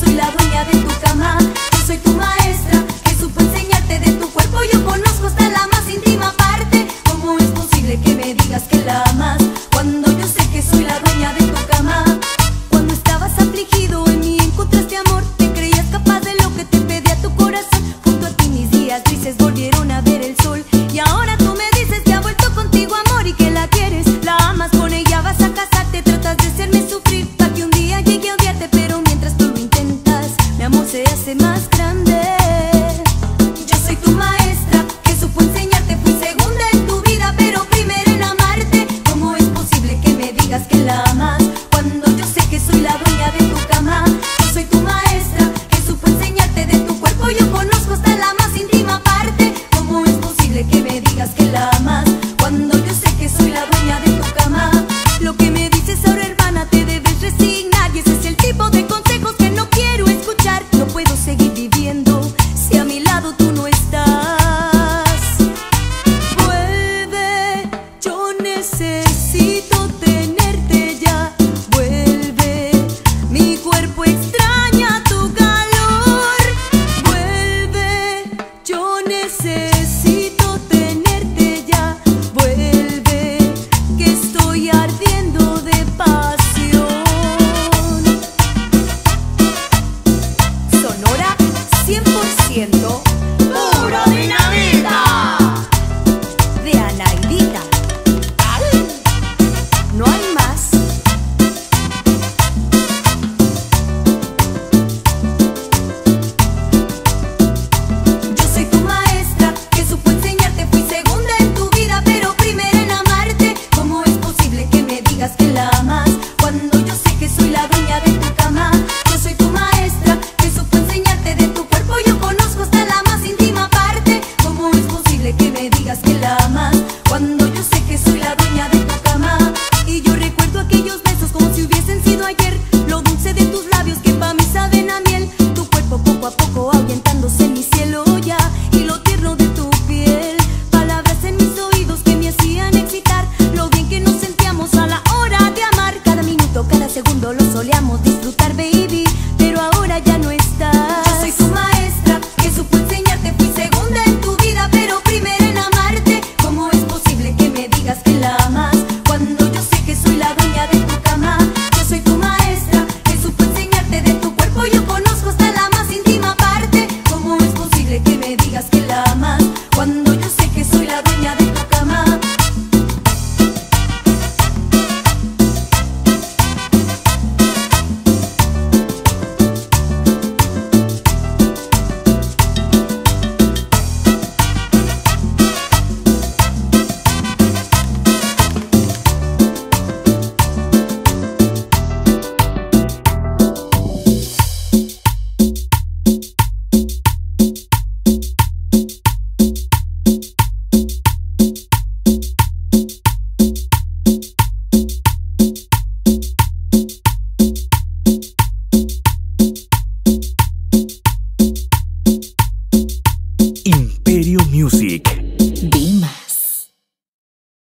soy la dueña de tu cama, que soy tu maestra, que supo enseñarte de tu cuerpo, yo conozco hasta la más íntima parte. ¿Cómo es posible que me digas que la cuando yo sé que soy la dueña de tu cama.